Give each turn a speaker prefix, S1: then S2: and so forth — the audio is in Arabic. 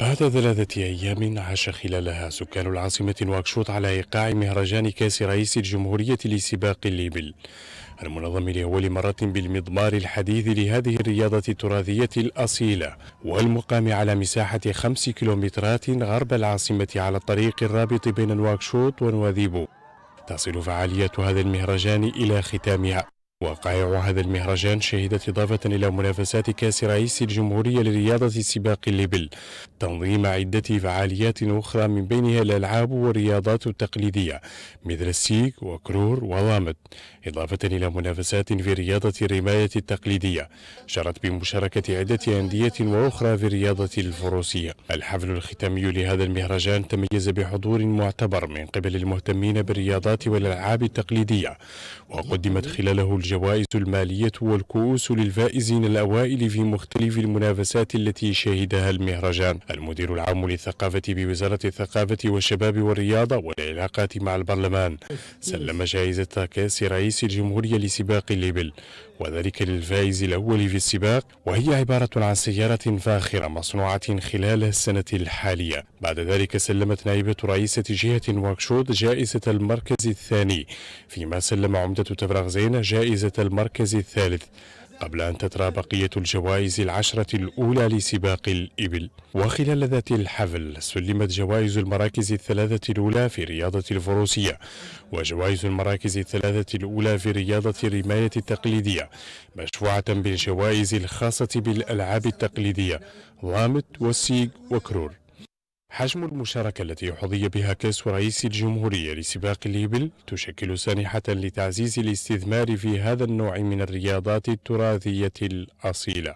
S1: بعد ثلاثة أيام عاش خلالها سكان العاصمة نواكشوط على إيقاع مهرجان كأس رئيس الجمهورية لسباق الإبل. المنظم لأول مرة بالمضمار الحديث لهذه الرياضة التراثية الأصيلة والمقام على مساحة خمس كيلومترات غرب العاصمة على الطريق الرابط بين نواكشوط ونواذيبو تصل فعالية هذا المهرجان إلى ختامها. وقائع هذا المهرجان شهدت إضافة إلى منافسات كأس رئيس الجمهورية لرياضة سباق الإبل تنظيم عدة فعاليات أخرى من بينها الألعاب والرياضات التقليدية مثل السيك وكرور وضامت إضافة إلى منافسات في رياضة الرماية التقليدية جرت بمشاركة عدة أندية وأخرى في الرياضة الفروسية. الحفل الختامي لهذا المهرجان تميز بحضور معتبر من قبل المهتمين بالرياضات والألعاب التقليدية وقدمت خلاله الجوائز المالية والكؤوس للفائزين الأوائل في مختلف المنافسات التي شهدها المهرجان. المدير العام للثقافة بوزارة الثقافة والشباب والرياضة والعلاقات مع البرلمان. سلم جائزة كأس رئيس الجمهورية لسباق الليبل. وذلك للفائز الأول في السباق وهي عبارة عن سيارة فاخرة مصنوعة خلال السنة الحالية. بعد ذلك سلمت نائبة رئيسة جهة واكشوط جائزة المركز الثاني فيما سلم عمدة تفرغزين جائزة المركز الثالث. قبل أن تترى بقية الجوائز العشرة الأولى لسباق الإبل. وخلال ذات الحفل سلمت جوائز المراكز الثلاثة الأولى في رياضة الفروسية وجوائز المراكز الثلاثة الأولى في رياضة الرماية التقليدية مشفوعة بالجوائز الخاصة بالألعاب التقليدية ضامت والسيق وكرور. حجم المشاركة التي حظي بها كأس رئيس الجمهورية لسباق الإبل تشكل سانحة لتعزيز الاستثمار في هذا النوع من الرياضات التراثية الأصيلة.